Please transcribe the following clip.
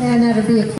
And that'll be a